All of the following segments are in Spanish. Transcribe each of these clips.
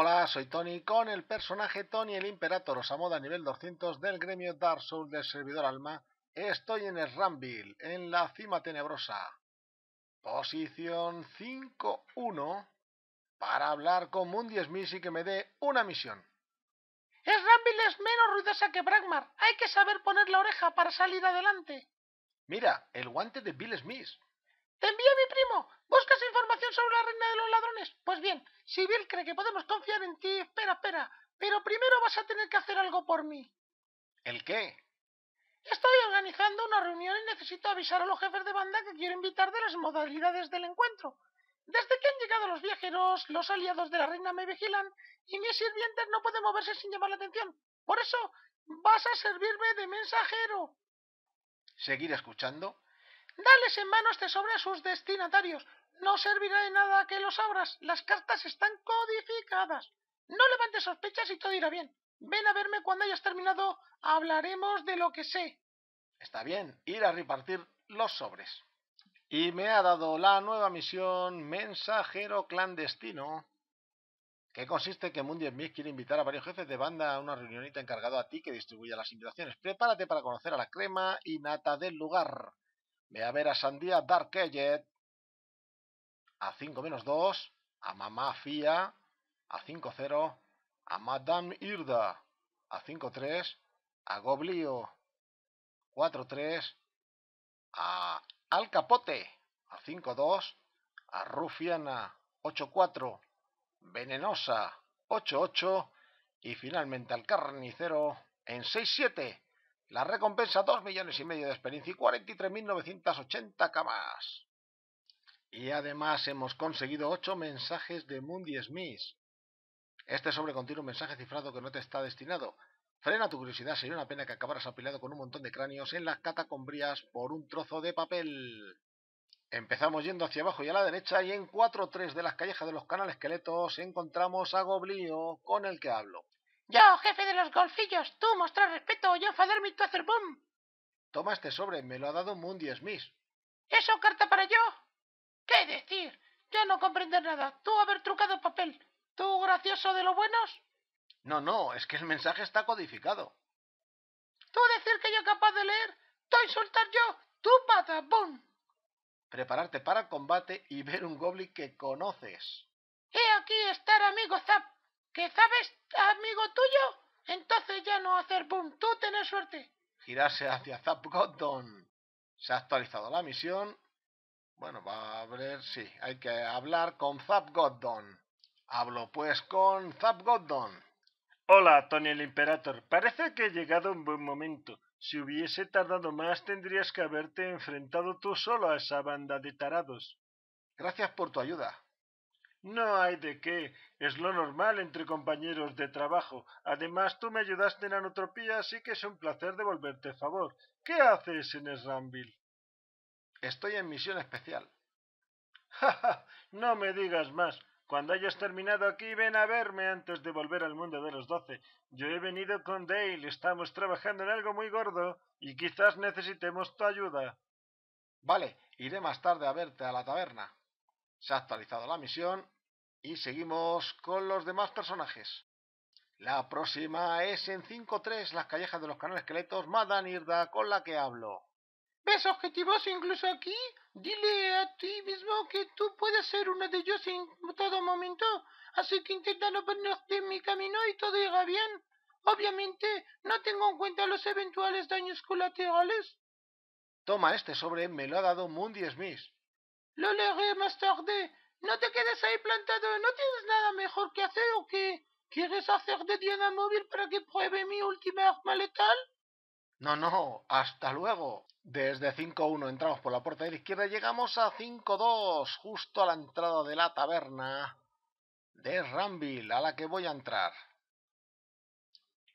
Hola, soy Tony con el personaje Tony el Imperator Osamoda nivel 200 del gremio Dark Souls del servidor Alma. Estoy en el Rambil, en la cima tenebrosa. Posición 5-1 para hablar con Mundi Smith y que me dé una misión. Rambil es menos ruidosa que Bragmar. Hay que saber poner la oreja para salir adelante. Mira, el guante de Bill Smith. Te envío mi primo. ¿Buscas información sobre la reina de los ladrones? Pues bien, si Bill cree que podemos confiar en ti, espera, espera. Pero primero vas a tener que hacer algo por mí. ¿El qué? Estoy organizando una reunión y necesito avisar a los jefes de banda que quiero invitar de las modalidades del encuentro. Desde que han llegado los viajeros, los aliados de la reina me vigilan y mis sirvientes no pueden moverse sin llamar la atención. Por eso vas a servirme de mensajero. ¿Seguir escuchando? Dales en mano este sobre a sus destinatarios. No servirá de nada que los abras. Las cartas están codificadas. No levantes sospechas y todo irá bien. Ven a verme cuando hayas terminado. Hablaremos de lo que sé. Está bien, ir a repartir los sobres. Y me ha dado la nueva misión Mensajero Clandestino, que consiste que Mundi Smith quiere invitar a varios jefes de banda a una reunionita encargado a ti que distribuya las invitaciones. Prepárate para conocer a la crema y nata del lugar. Ve a ver a Sandía Dark a 5 menos 2, a Mamá Fia a 5-0, a Madame Irda. A 5-3, a Goblio 4-3, a Al Capote. A 5-2, a Rufiana. 8-4, Venenosa. 8-8 y finalmente al Carnicero en 6-7. La recompensa 2 millones y medio de experiencia y 43.980 camas. Y además hemos conseguido 8 mensajes de Mundi Smith. Este sobre contiene un mensaje cifrado que no te está destinado. Frena tu curiosidad, sería una pena que acabaras apilado con un montón de cráneos en las catacombrías por un trozo de papel. Empezamos yendo hacia abajo y a la derecha y en 4-3 de las callejas de los canales esqueletos encontramos a Goblío con el que hablo. Yo, jefe de los golfillos, tú mostrar respeto, yo enfadarme y tú hacer boom. Toma este sobre, me lo ha dado Mundi Smith. ¿Eso carta para yo? ¿Qué decir? Yo no comprender nada. Tú haber trucado papel. ¿Tú gracioso de los buenos? No, no, es que el mensaje está codificado. ¿Tú decir que yo capaz de leer? ¿Tú insultar yo? ¡Tú pata! ¡Bum! Prepararte para el combate y ver un goblin que conoces. He aquí estar amigo Zap. ¿Que sabes amigo tuyo? Entonces ya no hacer boom. Tú tener suerte. Girarse hacia Zap Goddon. Se ha actualizado la misión. Bueno, va a ver, sí, hay que hablar con Zap Goddon. Hablo pues con Zap Goddon. Hola, Tony el Imperator. Parece que he llegado un buen momento. Si hubiese tardado más, tendrías que haberte enfrentado tú solo a esa banda de tarados. Gracias por tu ayuda. No hay de qué. Es lo normal entre compañeros de trabajo. Además, tú me ayudaste en Anotropía, así que es un placer devolverte favor. ¿Qué haces en Esrambil? Estoy en misión especial. Ja, ja, no me digas más. Cuando hayas terminado aquí, ven a verme antes de volver al mundo de los doce. Yo he venido con Dale, estamos trabajando en algo muy gordo y quizás necesitemos tu ayuda. Vale, iré más tarde a verte a la taberna. Se ha actualizado la misión y seguimos con los demás personajes. La próxima es en 5-3, las callejas de los canales esqueletos, Madan Irda, con la que hablo. ¿Ves objetivos incluso aquí? Dile a ti mismo que tú puedes ser uno de ellos en todo momento, así que intenta no ponerte en mi camino y todo irá bien. Obviamente, no tengo en cuenta los eventuales daños colaterales. Toma este sobre, me lo ha dado Mundi Smith. Lo leeré más tarde. No te quedes ahí plantado, ¿no tienes nada mejor que hacer o qué? ¿Quieres hacer de Diana móvil para que pruebe mi última arma letal? No, no, hasta luego. Desde 5-1 entramos por la puerta de la izquierda y llegamos a 5-2, justo a la entrada de la taberna de Ramville, a la que voy a entrar.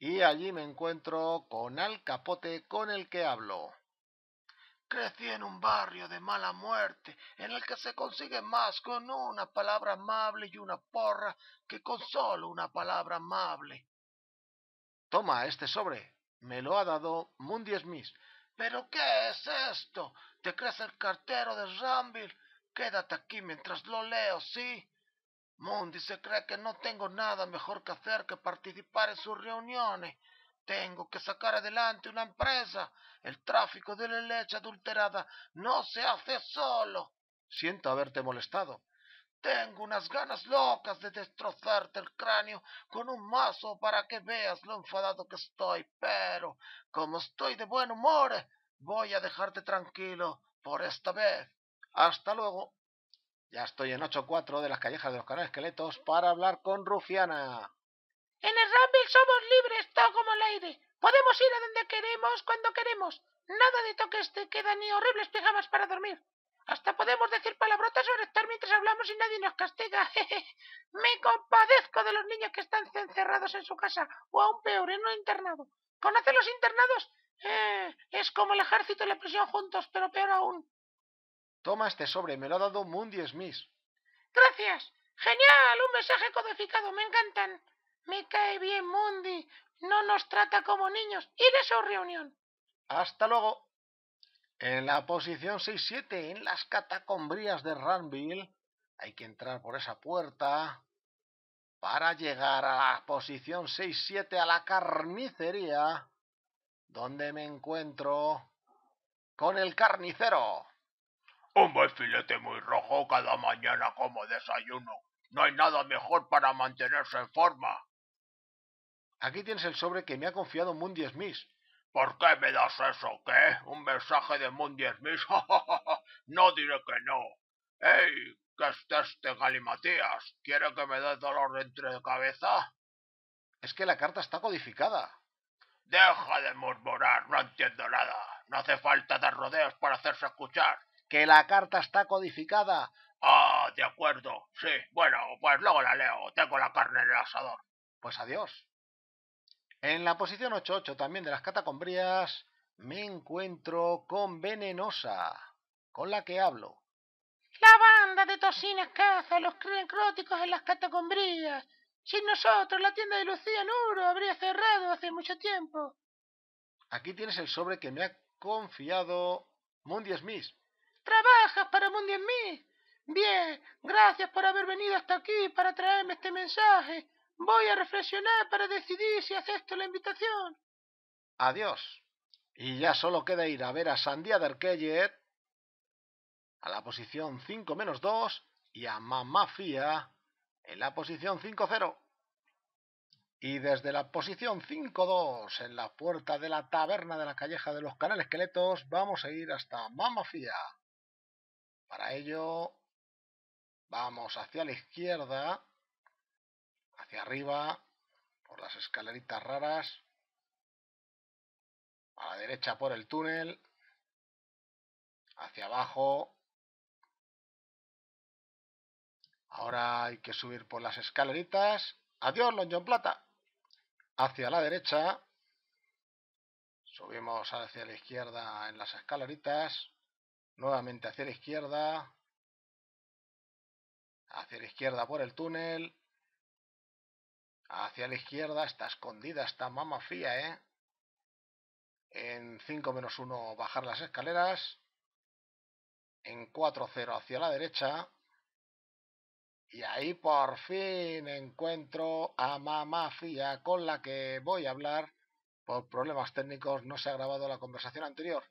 Y allí me encuentro con Al Capote con el que hablo. Crecí en un barrio de mala muerte, en el que se consigue más con una palabra amable y una porra que con solo una palabra amable. Toma este sobre, me lo ha dado Mundi Smith. ¿Pero qué es esto? ¿Te crees el cartero de Ramville? Quédate aquí mientras lo leo, ¿sí? Mundi se cree que no tengo nada mejor que hacer que participar en sus reuniones. Tengo que sacar adelante una empresa. El tráfico de la leche adulterada no se hace solo. Siento haberte molestado. Tengo unas ganas locas de destrozarte el cráneo con un mazo para que veas lo enfadado que estoy, pero como estoy de buen humor, voy a dejarte tranquilo por esta vez. Hasta luego. Ya estoy en 8-4 de las callejas de los canales para hablar con Rufiana. Somos libres, todo como el aire. Podemos ir a donde queremos, cuando queremos. Nada de toques de queda ni horribles pijamas para dormir. Hasta podemos decir palabrotas sobre estar mientras hablamos y nadie nos castiga. Me compadezco de los niños que están encerrados en su casa o aún peor, en un internado. ¿Conocen los internados? Eh, es como el ejército y la prisión juntos, pero peor aún. Toma este sobre, me lo ha dado Mundi Smith. Gracias. Genial, un mensaje codificado, me encantan. Me cae bien Mundi. No nos trata como niños. Ir a su reunión. Hasta luego. En la posición 6-7, en las catacombrías de Ranville, hay que entrar por esa puerta para llegar a la posición 6-7 a la carnicería, donde me encuentro con el carnicero. Un buen filete muy rojo cada mañana como desayuno. No hay nada mejor para mantenerse en forma. Aquí tienes el sobre que me ha confiado Mundi Smith. ¿Por qué me das eso? ¿Qué? ¿Un mensaje de Mundi Smith? no diré que no. ¡Ey! ¿Qué es este galimatías? ¿Quiere que me dé dolor dentro de cabeza? Es que la carta está codificada. Deja de murmurar, no entiendo nada. No hace falta dar rodeos para hacerse escuchar. Que la carta está codificada. Ah, de acuerdo. Sí, bueno, pues luego la leo. Tengo la carne en el asador. Pues adiós. En la posición 8-8 también de las catacombrías me encuentro con Venenosa, con la que hablo. La banda de tocinas caza a los necróticos en las catacombrías. Sin nosotros, la tienda de Lucía Nuro habría cerrado hace mucho tiempo. Aquí tienes el sobre que me ha confiado Mundi Smith. ¿Trabajas para Mundi Smith? Bien, gracias por haber venido hasta aquí para traerme este mensaje. Voy a reflexionar para decidir si acepto la invitación. Adiós. Y ya solo queda ir a ver a Sandía Derkeyer a la posición 5 menos 2 y a Mamafia en la posición 5-0. Y desde la posición 5-2 en la puerta de la taberna de la calleja de los canales esqueletos vamos a ir hasta Mamafia. Para ello vamos hacia la izquierda hacia arriba, por las escaleritas raras, a la derecha por el túnel, hacia abajo. Ahora hay que subir por las escaleritas. Adiós, Long Plata. Hacia la derecha. Subimos hacia la izquierda en las escaleritas. Nuevamente hacia la izquierda. Hacia la izquierda por el túnel. Hacia la izquierda está escondida, está Mama Fía, ¿eh? En 5 menos 1 bajar las escaleras. En 4-0 hacia la derecha. Y ahí por fin encuentro a Mama Fía con la que voy a hablar. Por problemas técnicos no se ha grabado la conversación anterior.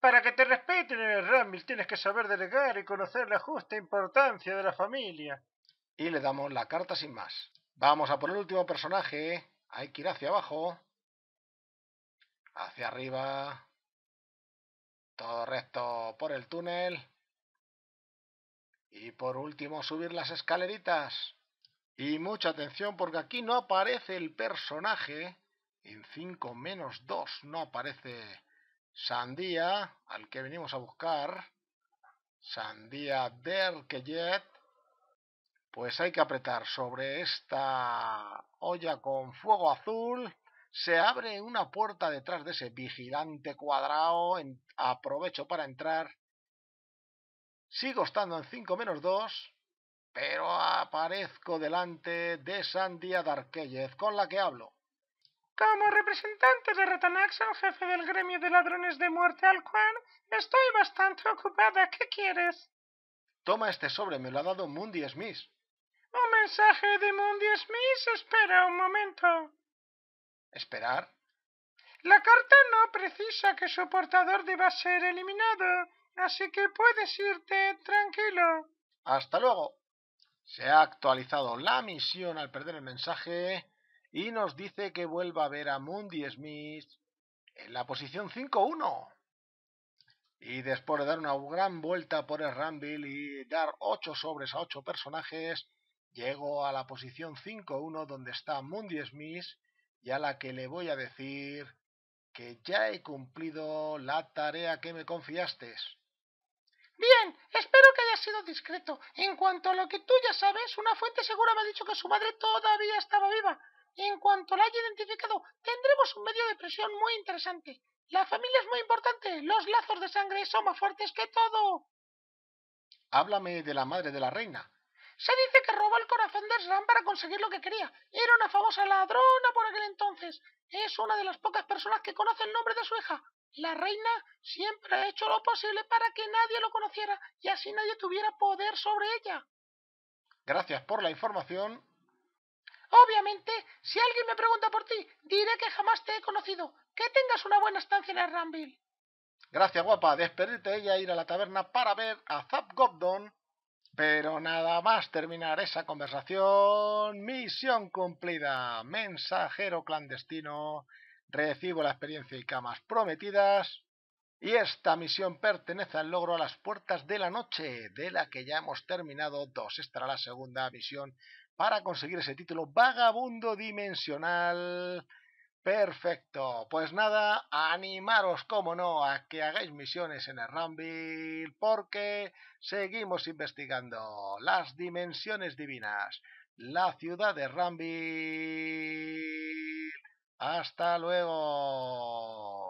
Para que te respeten en el Ramil tienes que saber delegar y conocer la justa importancia de la familia. Y le damos la carta sin más. Vamos a por el último personaje. Hay que ir hacia abajo. Hacia arriba. Todo recto por el túnel. Y por último subir las escaleritas. Y mucha atención porque aquí no aparece el personaje. En 5 menos 2 no aparece Sandía, al que venimos a buscar. Sandía Derkejet pues hay que apretar sobre esta olla con fuego azul. Se abre una puerta detrás de ese vigilante cuadrado. aprovecho para entrar. Sigo estando en 5 menos 2. Pero aparezco delante de Sandia Darkeyez, con la que hablo. Como representante de Retanaxon, jefe del gremio de ladrones de muerte al cual estoy bastante ocupada. ¿Qué quieres? Toma este sobre, me lo ha dado Mundi Smith. Un mensaje de Moody Smith. Espera un momento. ¿Esperar? La carta no precisa que su portador deba ser eliminado, así que puedes irte tranquilo. Hasta luego. Se ha actualizado la misión al perder el mensaje y nos dice que vuelva a ver a Mundy Smith en la posición 5-1. Y después de dar una gran vuelta por el Rumble y dar 8 sobres a 8 personajes, llego a la posición 5-1 donde está Mundy Smith y a la que le voy a decir que ya he cumplido la tarea que me confiaste. Bien, espero que haya sido discreto. En cuanto a lo que tú ya sabes, una fuente segura me ha dicho que su madre todavía estaba viva. En cuanto la haya identificado, tendremos un medio de presión muy interesante. La familia es muy importante. Los lazos de sangre son más fuertes que todo. Háblame de la madre de la reina. Se dice que robó el corazón de Sram para conseguir lo que quería. Era una famosa ladrona por aquel entonces. Es una de las pocas personas que conoce el nombre de su hija. La reina siempre ha hecho lo posible para que nadie lo conociera y así nadie tuviera poder sobre ella. Gracias por la información. Obviamente, si alguien me pregunta por ti, diré que jamás te he conocido. Que tengas una buena estancia en Ramville. Gracias, guapa. Despedirte ella e ir a la taberna para ver a Zap Gobdon pero nada más terminar esa conversación, misión cumplida, mensajero clandestino, recibo la experiencia y camas prometidas, y esta misión pertenece al logro a las puertas de la noche, de la que ya hemos terminado dos. Estará la segunda misión para conseguir ese título vagabundo dimensional Perfecto, pues nada, animaros como no a que hagáis misiones en el porque seguimos investigando las dimensiones divinas, la ciudad de Rumble. Hasta luego.